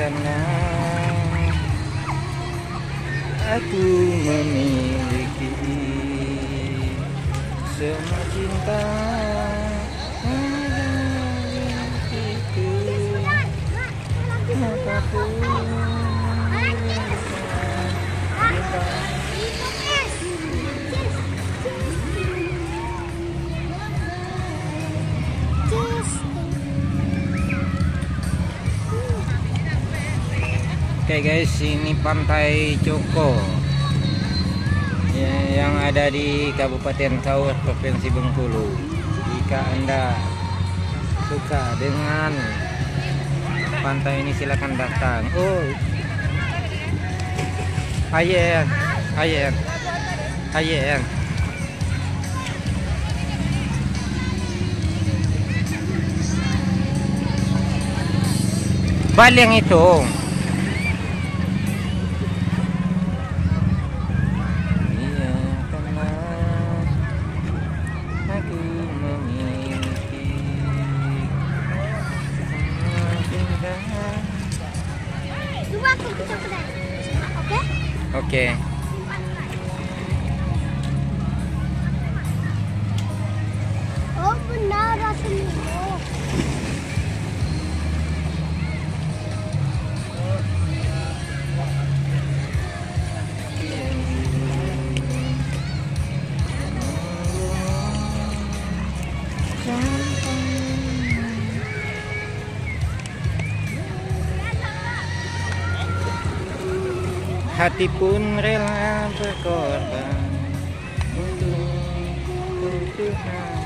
karena aku memiliki semua cinta Oke guys, ini pantai Coko ya, yang ada di Kabupaten Kaur, Provinsi Bengkulu. Jika anda suka dengan pantai ini silakan datang. Oh, ayen, ayen, ayen. Balik yang itu. Iya, karena aku memiliki semua cinta. Dua aku bisa kedai. Oke? Oke. Oh benar rasanya. Hati pun rela berkorban untuk Tuhan.